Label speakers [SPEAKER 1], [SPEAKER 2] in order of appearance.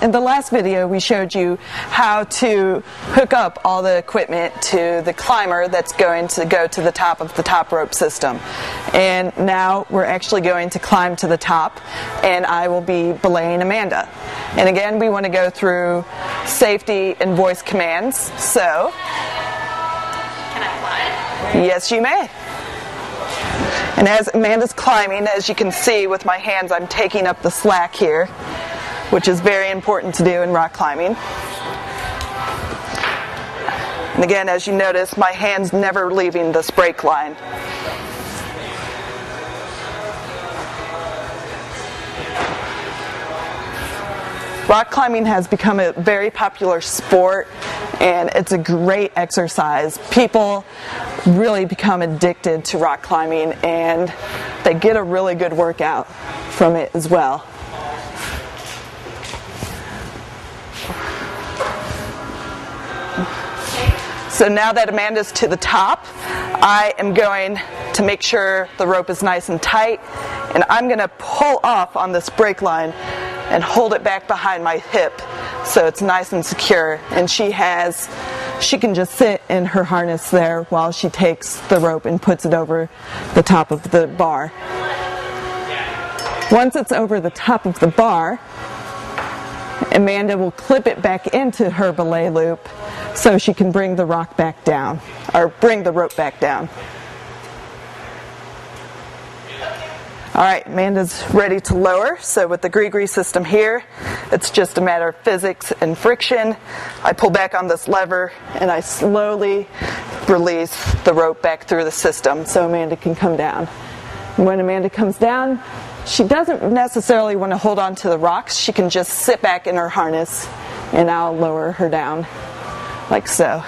[SPEAKER 1] In the last video, we showed you how to hook up all the equipment to the climber that's going to go to the top of the top rope system. And now we're actually going to climb to the top, and I will be belaying Amanda. And again, we want to go through safety and voice commands. So,
[SPEAKER 2] Can I fly?
[SPEAKER 1] yes, you may. And as Amanda's climbing, as you can see with my hands, I'm taking up the slack here which is very important to do in rock climbing. And again, as you notice, my hand's never leaving this brake line. Rock climbing has become a very popular sport and it's a great exercise. People really become addicted to rock climbing and they get a really good workout from it as well. So now that Amanda's to the top, I am going to make sure the rope is nice and tight, and I'm going to pull off on this brake line and hold it back behind my hip so it's nice and secure. And she has, she can just sit in her harness there while she takes the rope and puts it over the top of the bar. Once it's over the top of the bar, Amanda will clip it back into her belay loop so she can bring the rock back down, or bring the rope back down. All right, Amanda's ready to lower. So with the GriGri system here, it's just a matter of physics and friction. I pull back on this lever and I slowly release the rope back through the system so Amanda can come down. When Amanda comes down, she doesn't necessarily want to hold on to the rocks. She can just sit back in her harness and I'll lower her down like so.